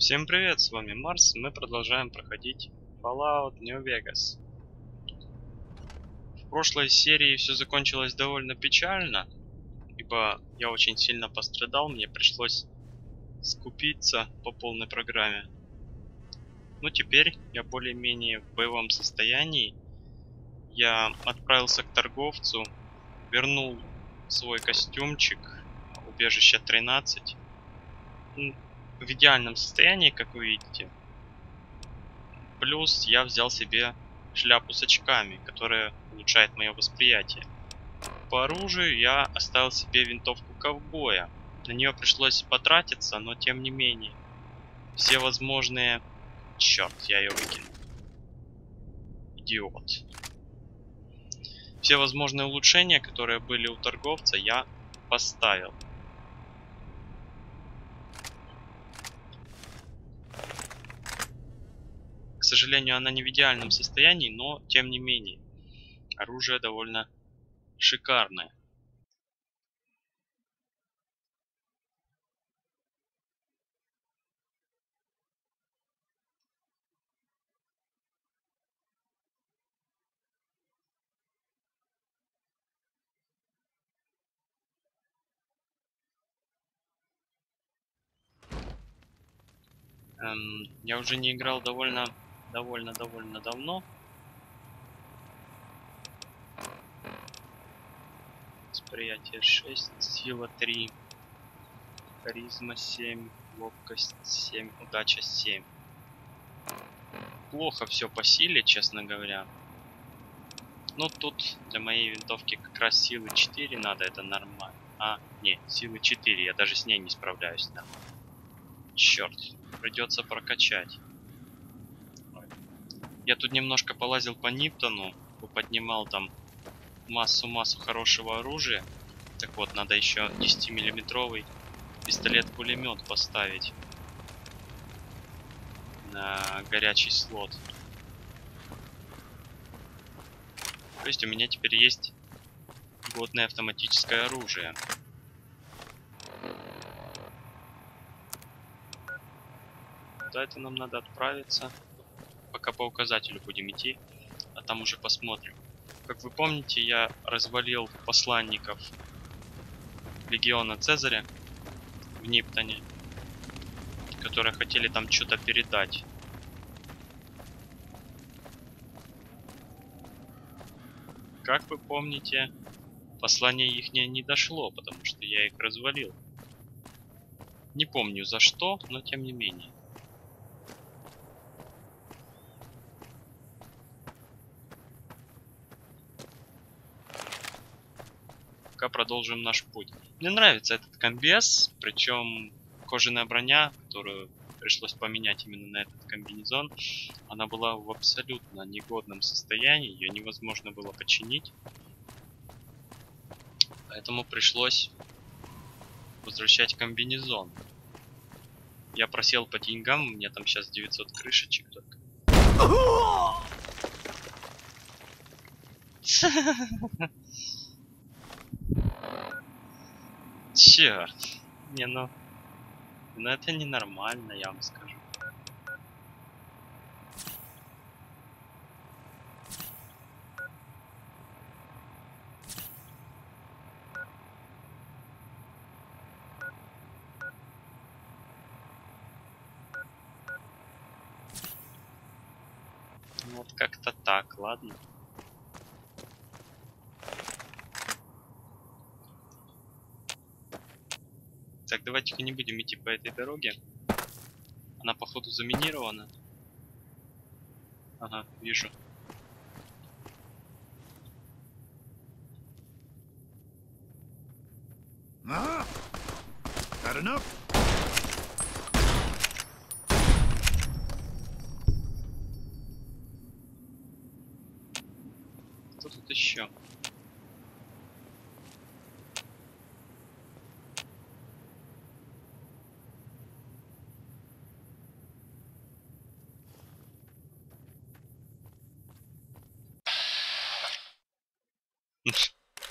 Всем привет, с вами Марс, мы продолжаем проходить Fallout New Vegas. В прошлой серии все закончилось довольно печально, ибо я очень сильно пострадал, мне пришлось скупиться по полной программе. Ну теперь я более-менее в боевом состоянии. Я отправился к торговцу, вернул свой костюмчик, убежище 13 в идеальном состоянии, как вы видите. Плюс я взял себе шляпу с очками, которая улучшает мое восприятие. По оружию я оставил себе винтовку ковбоя. На нее пришлось потратиться, но тем не менее. Все возможные... Черт, я ее выкинул. Идиот. Все возможные улучшения, которые были у торговца, я поставил. Сожалению, она не в идеальном состоянии, но тем не менее. Оружие довольно шикарное. Эм, я уже не играл довольно довольно-довольно давно. Восприятие 6, сила 3, харизма 7, ловкость 7, удача 7. Плохо все по силе, честно говоря. Но тут для моей винтовки как раз силы 4 надо, это нормально. А, не, силы 4, я даже с ней не справляюсь нормально. Черт, придется прокачать. Я тут немножко полазил по Ниптону, поднимал там массу-массу хорошего оружия. Так вот, надо еще 10-миллиметровый пистолет-пулемет поставить на горячий слот. То есть у меня теперь есть годное автоматическое оружие. Куда это нам надо отправиться? Пока по указателю будем идти, а там уже посмотрим. Как вы помните, я развалил посланников легиона Цезаря в Ниптоне, которые хотели там что-то передать. Как вы помните, послание их не дошло, потому что я их развалил. Не помню за что, но тем не менее. Пока продолжим наш путь. Мне нравится этот комбез, причем кожаная броня, которую пришлось поменять именно на этот комбинезон, она была в абсолютно негодном состоянии, ее невозможно было починить. Поэтому пришлось возвращать комбинезон. Я просел по деньгам, у меня там сейчас 900 крышечек только. Черт. Не, ну... Ну это ненормально, я вам скажу. Вот как-то так, ладно. Так, давайте-ка не будем идти по этой дороге. Она, походу, заминирована. Ага, вижу. Ah, got enough? Кто тут еще?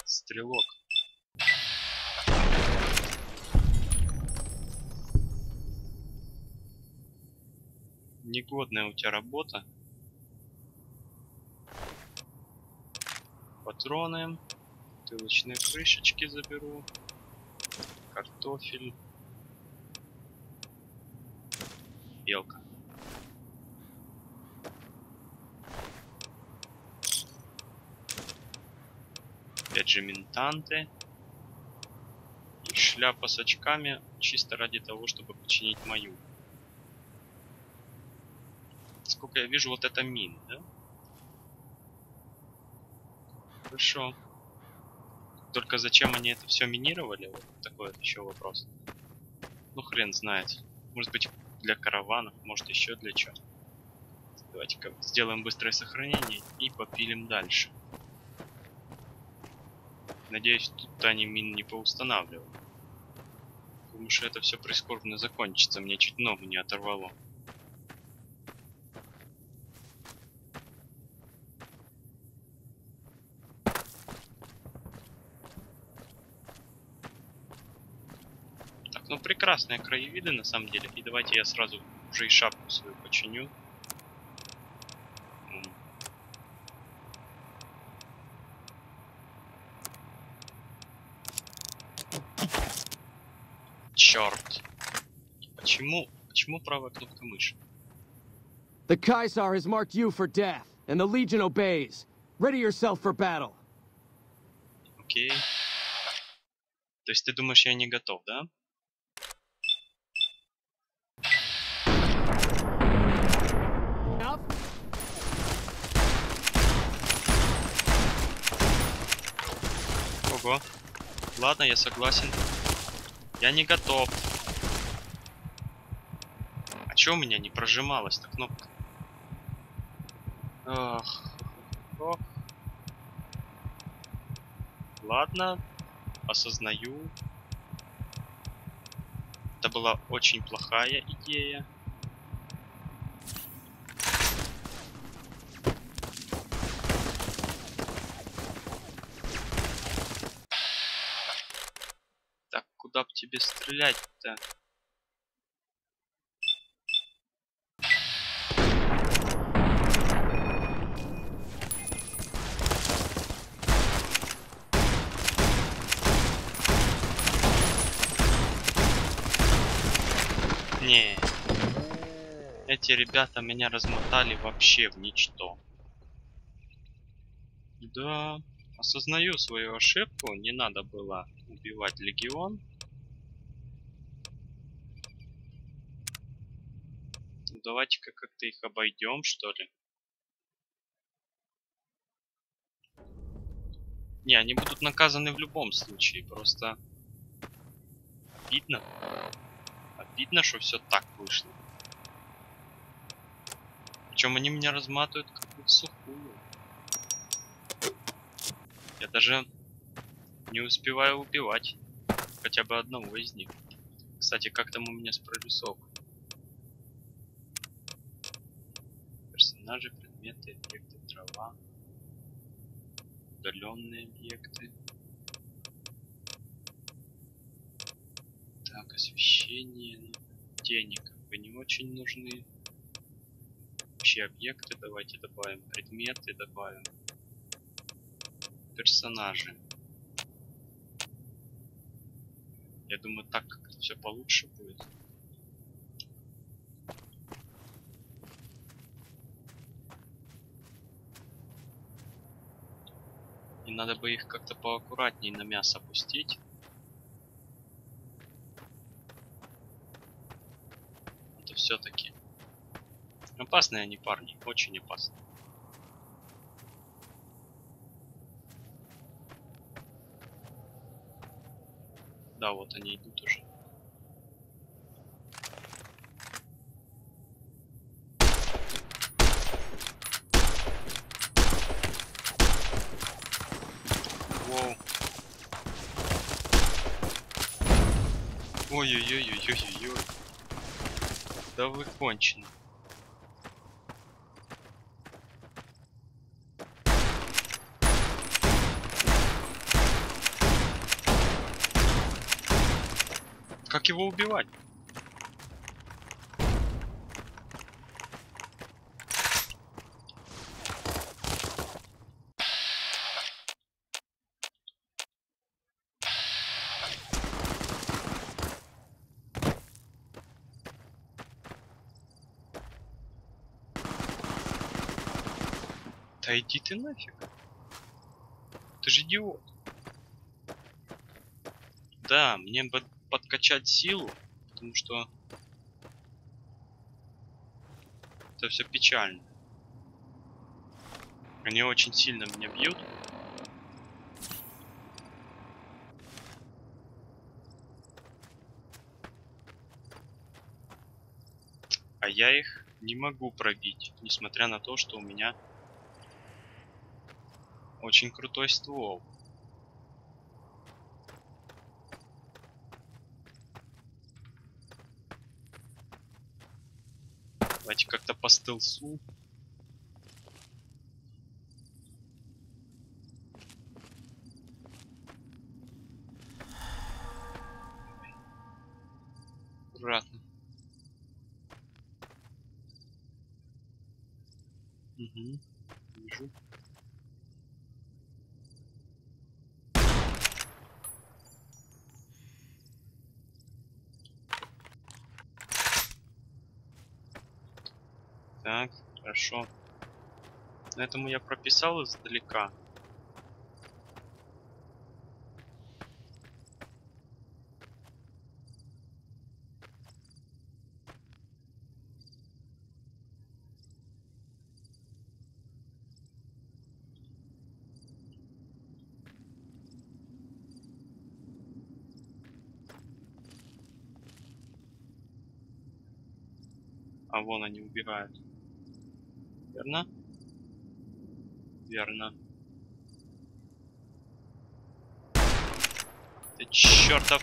Стрелок. негодная у тебя работа. Патроны. Бутылочные крышечки заберу. Картофель. Белка. Опять же ментанты. И шляпа с очками чисто ради того, чтобы починить мою. Сколько я вижу, вот это мин, да? Хорошо. Только зачем они это все минировали? Вот такой еще вопрос. Ну хрен знает. Может быть для караванов, может еще для чего. Давайте-ка сделаем быстрое сохранение и попилим дальше. Надеюсь, тут они мин не поустанавливают. Потому что это все прискорбно закончится. Мне чуть ногу не оторвало. Так, ну прекрасные краевиды на самом деле. И давайте я сразу уже и шапку свою починю. Черт. Почему, почему правая кнопка мыши? The Kaisar has marked you for death, and the Legion obeys. Ready yourself for battle. Окей. То есть ты думаешь, я не готов, да? Ого. Ладно, я согласен. Я не готов. А чё у меня не прожималась-то кнопка? Ох. Ох. Ладно, осознаю. Это была очень плохая идея. Так, куда б тебе стрелять-то? Не. Эти ребята меня размотали вообще в ничто. Да, осознаю свою ошибку. Не надо было убивать легион. Давайте-ка как-то их обойдем, что ли. Не, они будут наказаны в любом случае. Просто обидно. Обидно, что все так вышло. Причем они меня разматывают как в сухую. Я даже не успеваю убивать хотя бы одного из них. Кстати, как там у меня с прорисовкой? Персонажи, предметы, объекты, трава. Удаленные объекты. Так, освещение. ну, Тени как бы не очень нужны. Вообще объекты давайте добавим. Предметы добавим. Персонажи. Я думаю, так как-то все получше будет. И надо бы их как-то поаккуратнее на мясо пустить. Это все-таки опасные они парни, очень опасные. Да, вот они идут уже. Воу. Ой-ой-ой-ой-ой-ой. Да вы кончены. Как его убивать? Иди ты нафиг. Ты же идиот. Да, мне бы подкачать силу, потому что это все печально. Они очень сильно меня бьют. А я их не могу пробить, несмотря на то, что у меня очень крутой ствол. Давайте как-то по стелсу. Аккуратно. Угу. Вижу. Так, хорошо. Этому я прописал издалека. А вон они убегают. Верно? Верно. Ты чертов...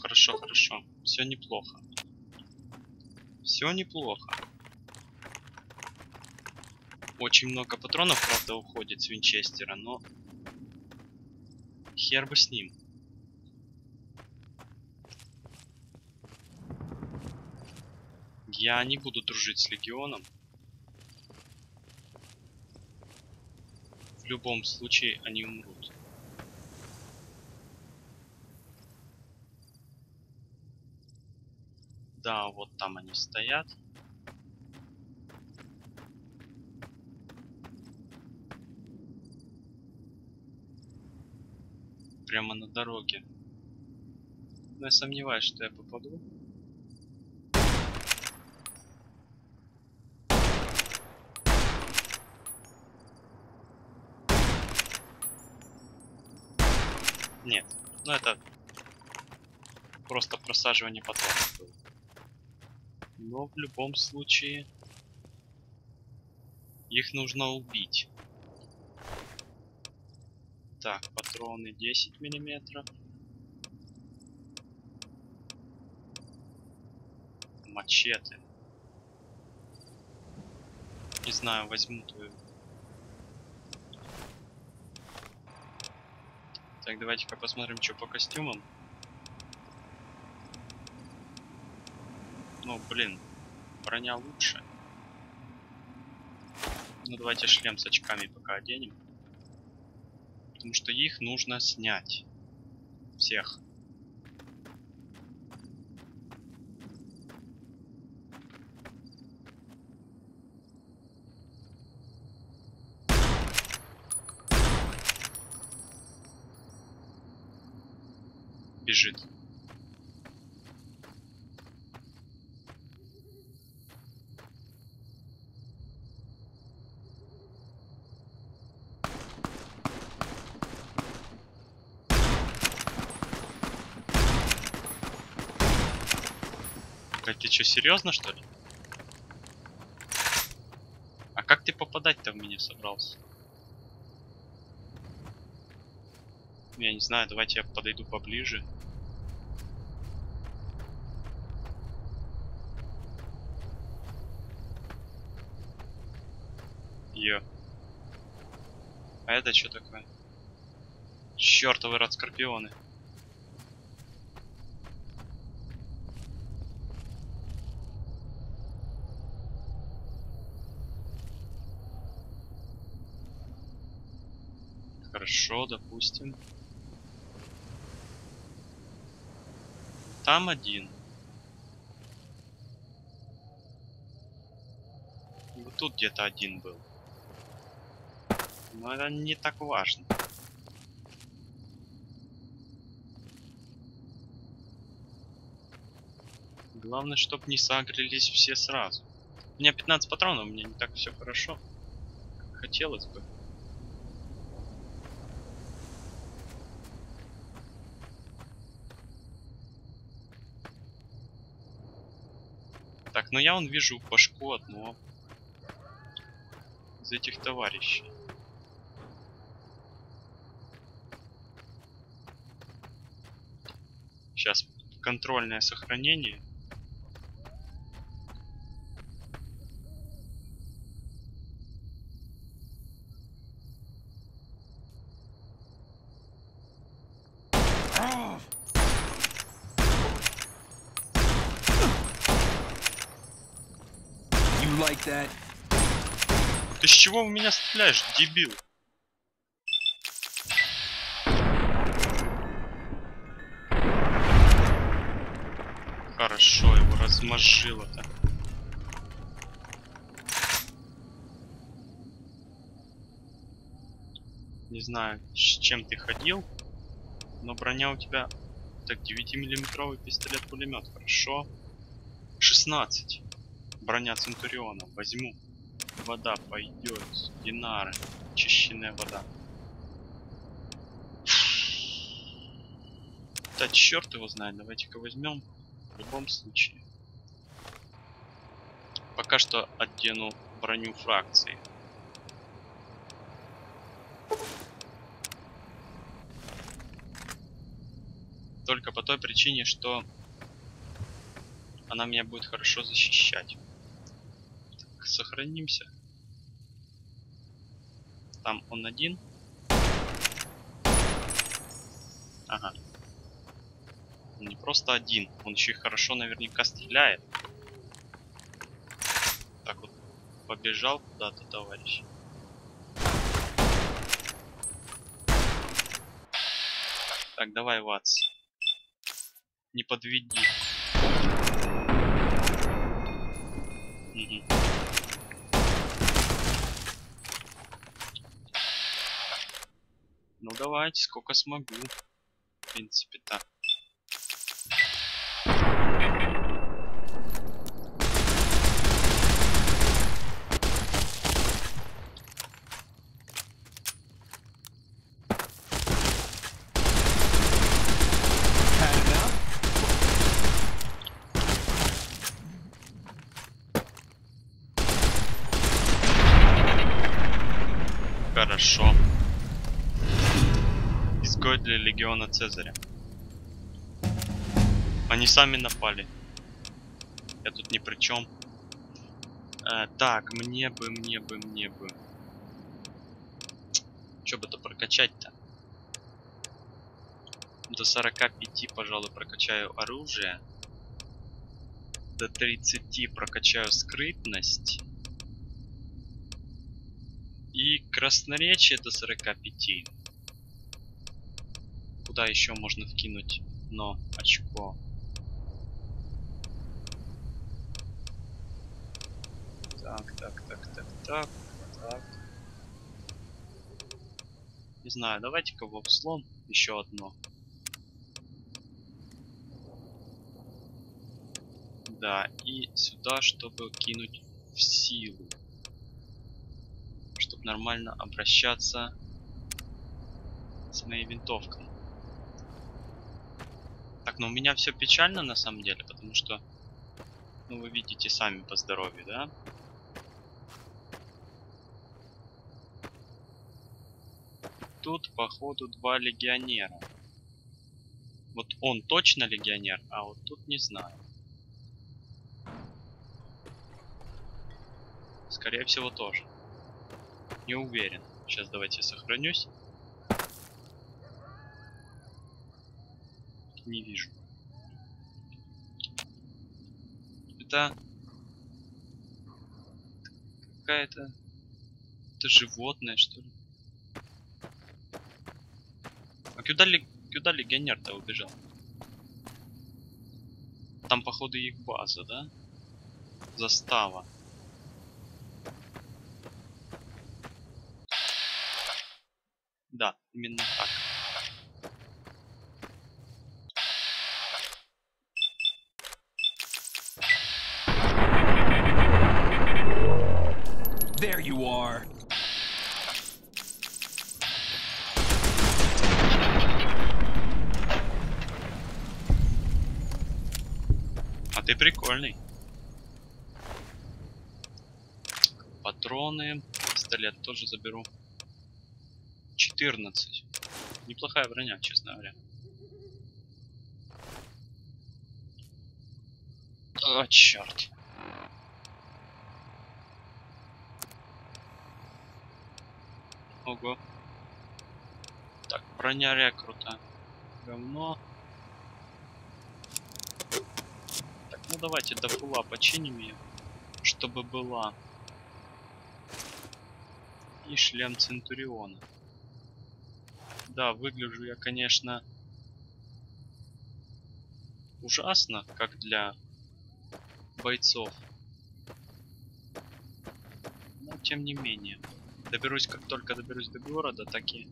Хорошо, хорошо. Все неплохо. Все неплохо. Очень много патронов, правда, уходит с винчестера, но... Хер бы с ним. Я не буду дружить с Легионом. В любом случае они умрут. Да, вот там они стоят. Прямо на дороге. Но я сомневаюсь, что я попаду. Нет, ну это просто просаживание патронов было. Но в любом случае их нужно убить. Так, патроны 10 миллиметров. Мачете. Не знаю, возьму твою. Так, давайте-ка посмотрим, что по костюмам. Ну, блин, броня лучше. Ну, давайте шлем с очками пока оденем. Потому что их нужно снять. Всех. Кать, ты что, серьезно что ли? А как ты попадать-то в меня собрался? Я не знаю, давайте я подойду поближе. Ё. А это что такое? Чёртовы рад скорпионы. Хорошо, допустим. Там один. Вот тут где-то один был. Но это не так важно. Главное, чтобы не сагрились все сразу. У меня 15 патронов, у меня не так все хорошо. Как хотелось бы. Так, ну я вон вижу башку одного из этих товарищей. Сейчас контрольное сохранение. You like that? Ты с чего в меня стреляешь, дебил? Хорошо, его размозжило-то. Не знаю, с чем ты ходил, но броня у тебя... Так, 9-миллиметровый пистолет-пулемет, хорошо. 16. Броня Центуриона, возьму. Вода пойдет, динары, очищенная вода. Да черт его знает, давайте-ка возьмем в любом случае. Пока что одену броню фракции. Только по той причине, что она меня будет хорошо защищать. Сохранимся. Там он один. Ага. Он не просто один, он еще и хорошо наверняка стреляет. Так вот, побежал куда-то, товарищ. Так, давай, Ватс. Не подведи. Мгм. Ну давайте, сколько смогу. В принципе-то. Had enough? Хорошо. Изгой для легиона Цезаря. Они сами напали. Я тут ни при чем. так, мне бы, мне бы, мне бы. Че бы это прокачать-то? До 45, пожалуй, прокачаю оружие. До 30 прокачаю скрытность. И красноречие до 45. Куда еще можно вкинуть? Но очко. Так, так, так, так, так, так. Не знаю, давайте-ка в слон еще одно. Да, и сюда, чтобы кинуть в силу чтобы нормально обращаться с моей винтовкой. Ну у меня все печально на самом деле, потому что, ну вы видите сами по здоровью, да? Тут, походу, два легионера. Вот он точно легионер, а вот тут не знаю. Скорее всего, тоже. Не уверен. Сейчас давайте сохранюсь. Не вижу. Это какая-то это животное что ли? Куда, ли, куда легионер-то убежал? Там, походу, их база, да? Застава. Да, именно так. Ты прикольный. Патроны. Пистолет тоже заберу. 14. Неплохая броня, честно говоря. О, черт. Ого. Так, броня рекрута. Говно. Так, ну давайте до фула починим ее, чтобы была. И шлем Центуриона. Да, выгляжу я, конечно, ужасно, как для бойцов. Но тем не менее. Доберусь, как только доберусь до города, так и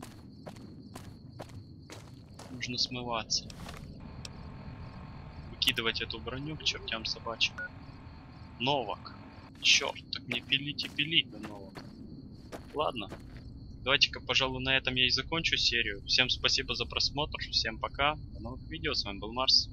нужно смываться. Выкидывать эту броню к чертям собачьим. Новак. Черт, так мне пилить и пилить до нового. Ладно. Давайте-ка, пожалуй, на этом я и закончу серию. Всем спасибо за просмотр. Всем пока. До новых видео. С вами был Марс.